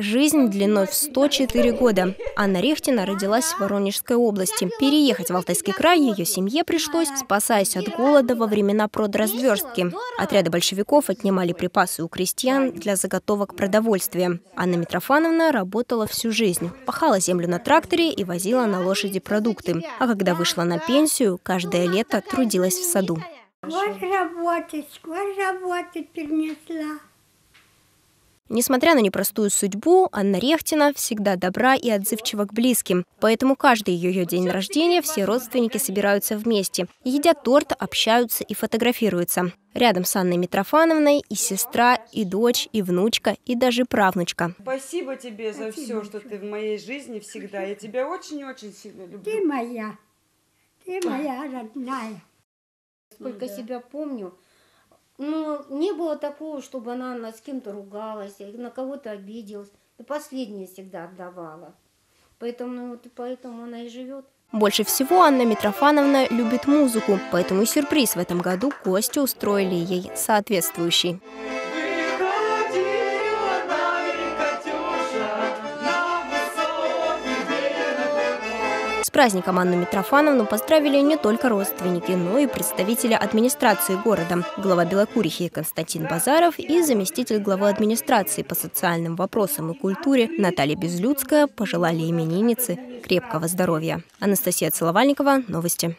Жизнь длиной в 104 года. Анна Рехтина родилась в Воронежской области. Переехать в Алтайский край ее семье пришлось, спасаясь от голода во времена продразверстки. Отряды большевиков отнимали припасы у крестьян для заготовок продовольствия. Анна Митрофановна работала всю жизнь. Пахала землю на тракторе и возила на лошади продукты. А когда вышла на пенсию, каждое лето трудилась в саду. Вот работать, вот работать принесла. Несмотря на непростую судьбу, Анна Рехтина всегда добра и отзывчива к близким. Поэтому каждый ее день рождения все родственники собираются вместе, едят торт, общаются и фотографируются. Рядом с Анной Митрофановной и сестра, и дочь, и внучка, и даже правнучка. Спасибо тебе за Спасибо все, что ты в моей жизни всегда. Я тебя очень-очень сильно люблю. Ты моя, ты моя родная. Сколько себя помню, ну, не было такого, чтобы она на- с кем-то ругалась, на кого-то обиделась. И последнее всегда отдавала. Поэтому, ну, вот поэтому она и живет. Больше всего Анна Митрофановна любит музыку, поэтому сюрприз в этом году гости устроили ей соответствующий. Праздником Анну Митрофановну поздравили не только родственники, но и представители администрации города. Глава Белокурихи Константин Базаров и заместитель главы администрации по социальным вопросам и культуре Наталья Безлюдская пожелали имениннице крепкого здоровья. Анастасия Целовальникова, Новости.